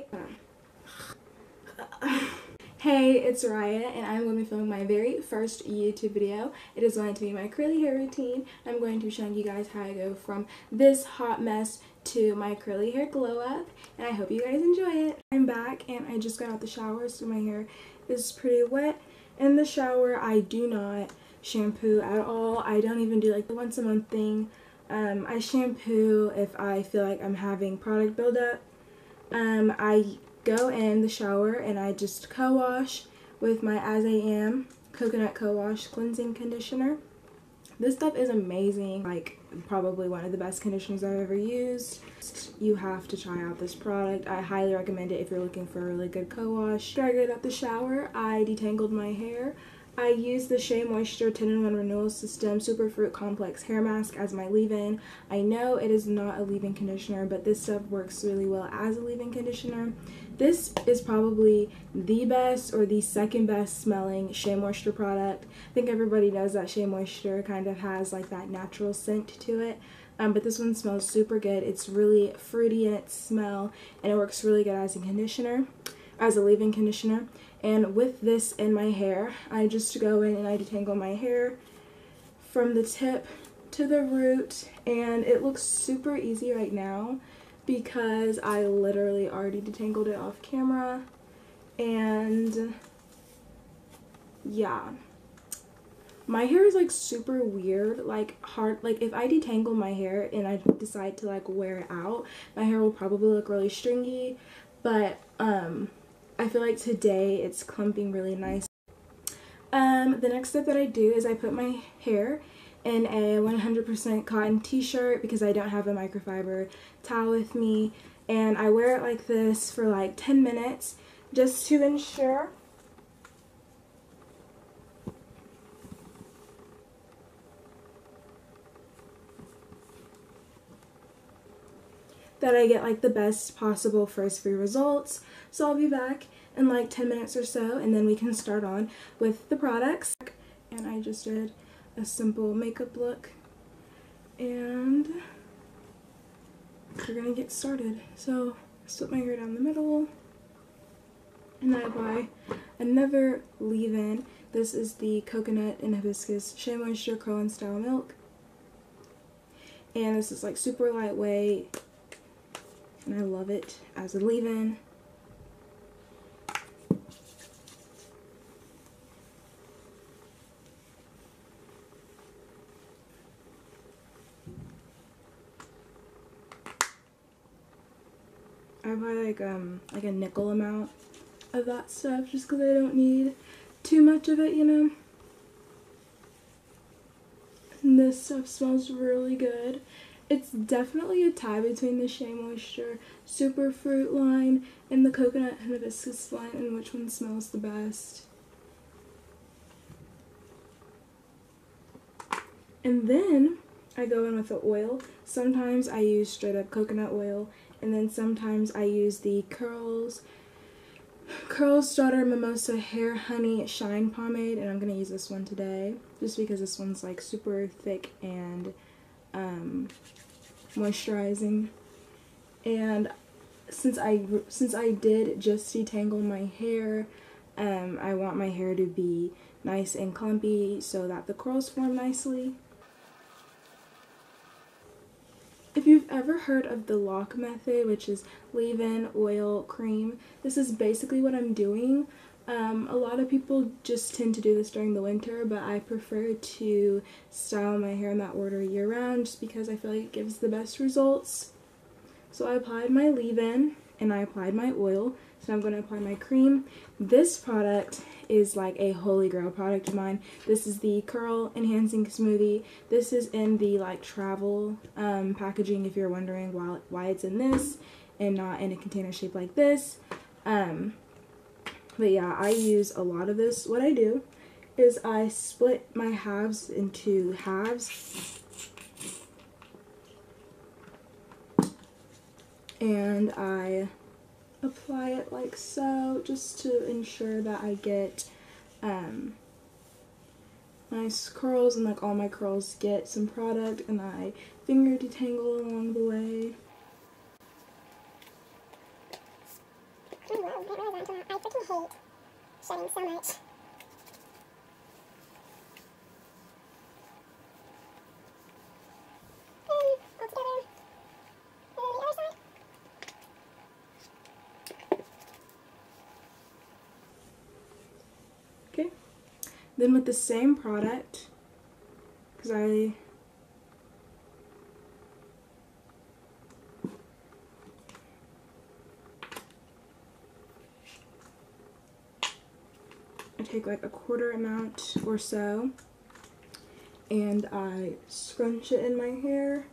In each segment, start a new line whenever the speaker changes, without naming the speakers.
Hey. Hey, it's Raya, and I'm going to be filming my very first YouTube video. It is going to be my curly hair routine. I'm going to be showing you guys how I go from this hot mess to my curly hair glow up, and I hope you guys enjoy it. I'm back, and I just got out the shower, so my hair is pretty wet. In the shower, I do not shampoo at all. I don't even do like the once a month thing. Um, I shampoo if I feel like I'm having product buildup. Um, I go in the shower and I just co-wash with my As I Am Coconut Co-Wash Cleansing Conditioner. This stuff is amazing, like probably one of the best conditioners I've ever used. You have to try out this product. I highly recommend it if you're looking for a really good co-wash. After I got out the shower, I detangled my hair. I use the Shea Moisture 10-in-1 Renewal System Superfruit Complex Hair Mask as my leave-in. I know it is not a leave-in conditioner, but this stuff works really well as a leave-in conditioner. This is probably the best or the second best smelling Shea Moisture product. I think everybody knows that Shea Moisture kind of has like that natural scent to it. Um, but this one smells super good. It's really fruity in its smell and it works really good as a conditioner, as a leave-in conditioner. And with this in my hair, I just go in and I detangle my hair from the tip to the root. And it looks super easy right now because I literally already detangled it off camera. And yeah. My hair is like super weird like hard like if I detangle my hair and I decide to like wear it out my hair will probably look really stringy. But um I feel like today it's clumping really nice. Um, the next step that I do is I put my hair in a 100% cotton t-shirt because I don't have a microfiber towel with me and I wear it like this for like 10 minutes just to ensure that I get like the best possible first free results. So I'll be back in like 10 minutes or so and then we can start on with the products. And I just did a simple makeup look and we're gonna get started. So I split my hair down the middle and I apply another leave-in. This is the Coconut and Hibiscus Shea Moisture Curl and Style Milk. And this is like super lightweight and I love it as a leave-in. I buy like um like a nickel amount of that stuff just because I don't need too much of it, you know. And this stuff smells really good. It's definitely a tie between the Shea Moisture Super Fruit line and the Coconut and Hibiscus line and which one smells the best. And then I go in with the oil. Sometimes I use straight up coconut oil and then sometimes I use the Curls Carol's Daughter Mimosa Hair Honey Shine Pomade and I'm going to use this one today just because this one's like super thick and moisturizing and since I since I did just detangle my hair um, I want my hair to be nice and clumpy so that the curls form nicely if you've ever heard of the LOC method, which is leave-in, oil, cream, this is basically what I'm doing. Um, a lot of people just tend to do this during the winter, but I prefer to style my hair in that order year-round just because I feel like it gives the best results. So I applied my leave-in and I applied my oil. So I'm going to apply my cream. This product is like a holy grail product of mine. This is the Curl Enhancing Smoothie. This is in the like travel um, packaging if you're wondering why, why it's in this and not in a container shape like this. Um, but yeah, I use a lot of this. What I do is I split my halves into halves. And I apply it like so just to ensure that I get um, nice curls and like all my curls get some product and I finger detangle along the way.
I freaking hate shedding so much.
Okay. Then with the same product, because I take like a quarter amount or so and I scrunch it in my hair.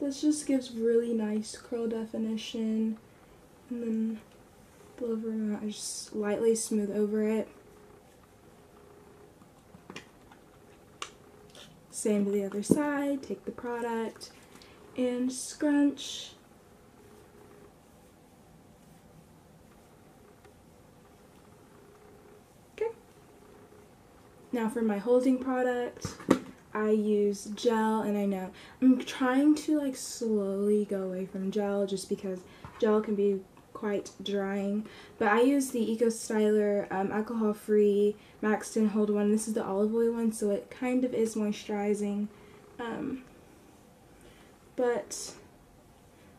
This just gives really nice curl definition and then the over amount I just lightly smooth over it. Same to the other side, take the product and scrunch Now for my holding product, I use gel and I know I'm trying to like slowly go away from gel just because gel can be quite drying. But I use the Eco Styler um, alcohol free Max Hold one. This is the olive oil one so it kind of is moisturizing. Um, but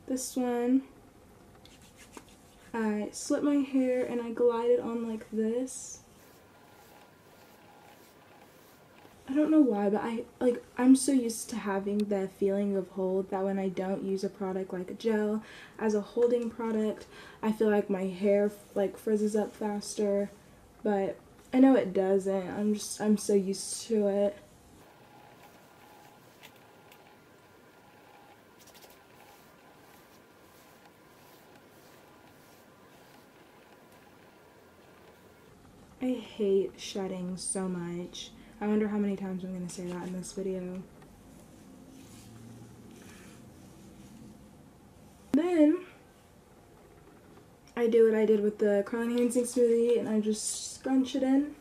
this one I slip my hair and I glide it on like this I don't know why, but I like I'm so used to having the feeling of hold that when I don't use a product like a gel as a holding product, I feel like my hair like frizzes up faster, but I know it doesn't. I'm just I'm so used to it. I hate shedding so much. I wonder how many times I'm going to say that in this video. Then, I do what I did with the curl enhancing smoothie and I just scrunch it in.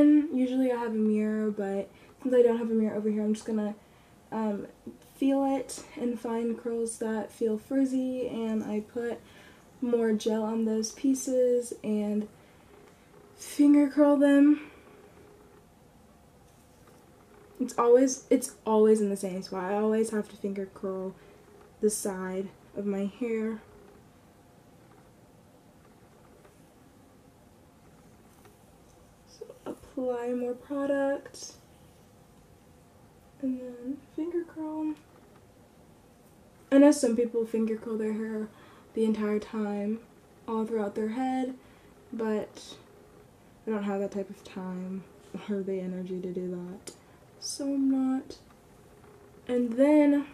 And usually I have a mirror, but since I don't have a mirror over here, I'm just gonna um, feel it and find curls that feel frizzy and I put more gel on those pieces and finger curl them. It's always it's always in the same spot. I always have to finger curl the side of my hair. So apply more product and then finger curl. I know some people finger curl their hair the entire time all throughout their head, but I don't have that type of time or the energy to do that. So I'm not. And then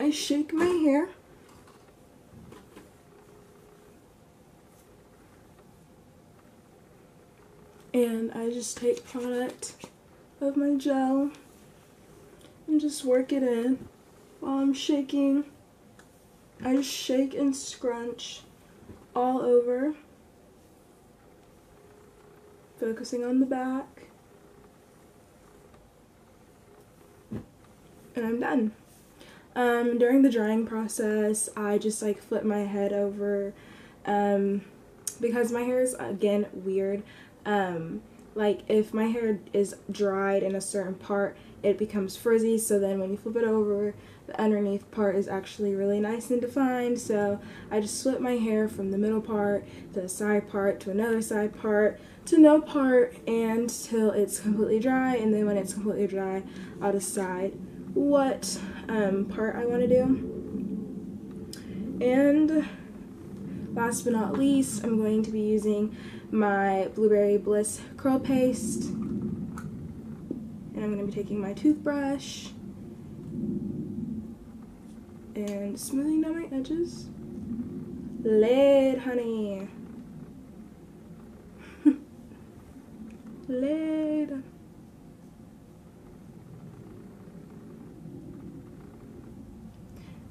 I shake my hair. And I just take product of my gel and just work it in while I'm shaking. I just shake and scrunch all over, focusing on the back, and I'm done. Um, during the drying process, I just like flip my head over um, because my hair is again weird. Um, like if my hair is dried in a certain part, it becomes frizzy. So then when you flip it over, the underneath part is actually really nice and defined. So I just flip my hair from the middle part to the side part to another side part to no part and till it's completely dry. And then when it's completely dry, I'll decide what um, part I want to do. And last but not least, I'm going to be using my Blueberry Bliss Curl Paste. And I'm going to be taking my toothbrush and smoothing down my edges. Lid, honey. Lid.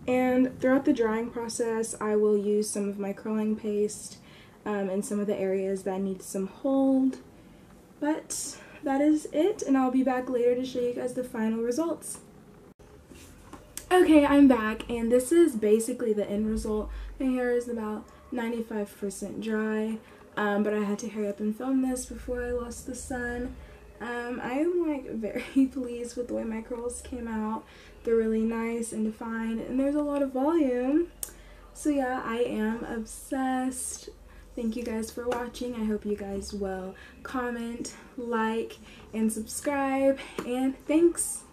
And throughout the drying process, I will use some of my curling paste um, in some of the areas that need some hold. But that is it, and I'll be back later to show you guys the final results. Okay, I'm back, and this is basically the end result. My hair is about 95% dry, um, but I had to hurry up and film this before I lost the sun. Um, I am like very pleased with the way my curls came out. They're really nice and defined, and there's a lot of volume. So yeah, I am obsessed. Thank you guys for watching. I hope you guys will comment, like, and subscribe. And thanks.